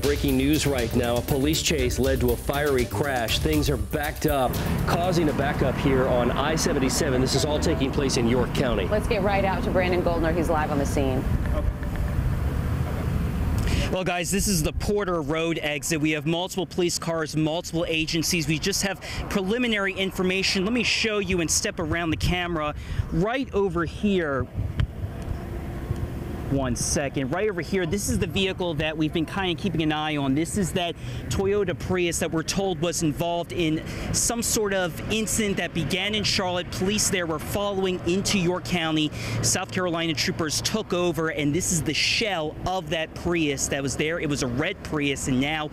Breaking news right now. A police chase led to a fiery crash. Things are backed up, causing a backup here on I 77. This is all taking place in York County. Let's get right out to Brandon Goldner. He's live on the scene. Well, guys, this is the Porter Road exit. We have multiple police cars, multiple agencies. We just have preliminary information. Let me show you and step around the camera. Right over here, one second. Right over here, this is the vehicle that we've been kind of keeping an eye on. This is that Toyota Prius that we're told was involved in some sort of incident that began in Charlotte. Police there were following into York County. South Carolina troopers took over, and this is the shell of that Prius that was there. It was a red Prius, and now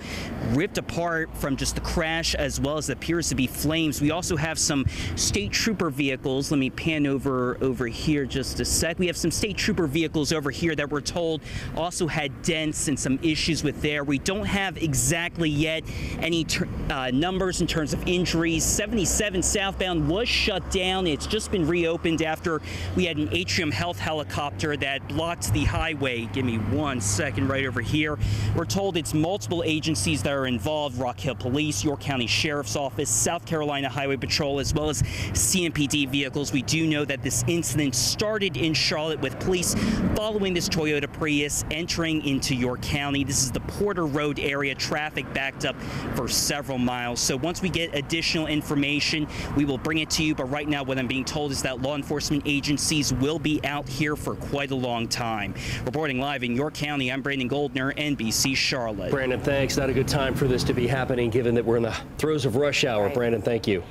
ripped apart from just the crash as well as appears to be flames. We also have some state trooper vehicles. Let me pan over over here just a sec. We have some state trooper vehicles over here here that we're told also had dents and some issues with there. We don't have exactly yet any uh, numbers in terms of injuries. 77 southbound was shut down. It's just been reopened after we had an Atrium Health helicopter that blocked the highway. Give me one second right over here. We're told it's multiple agencies that are involved, Rock Hill Police, York County Sheriff's Office, South Carolina Highway Patrol, as well as CMPD vehicles. We do know that this incident started in Charlotte with police following the this Toyota Prius entering into York County. This is the Porter Road area. Traffic backed up for several miles. So once we get additional information, we will bring it to you. But right now, what I'm being told is that law enforcement agencies will be out here for quite a long time. Reporting live in York County, I'm Brandon Goldner, NBC Charlotte. Brandon, thanks. Not a good time for this to be happening given that we're in the throes of rush hour. Right. Brandon, thank you.